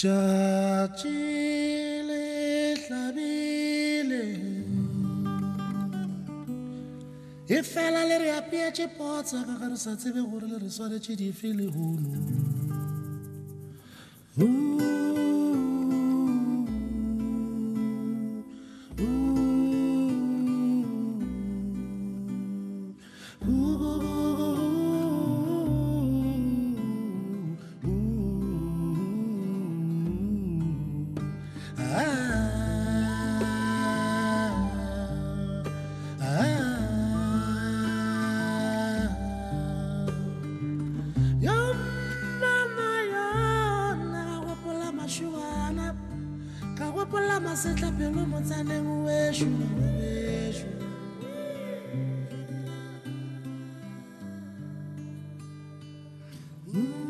tšatši le hlabile. E fela le re apeetše potsa ka ga re sa tsebe gore le re le hanap Ka wapola masetla pelo motsaneng weshu weshu Ooh.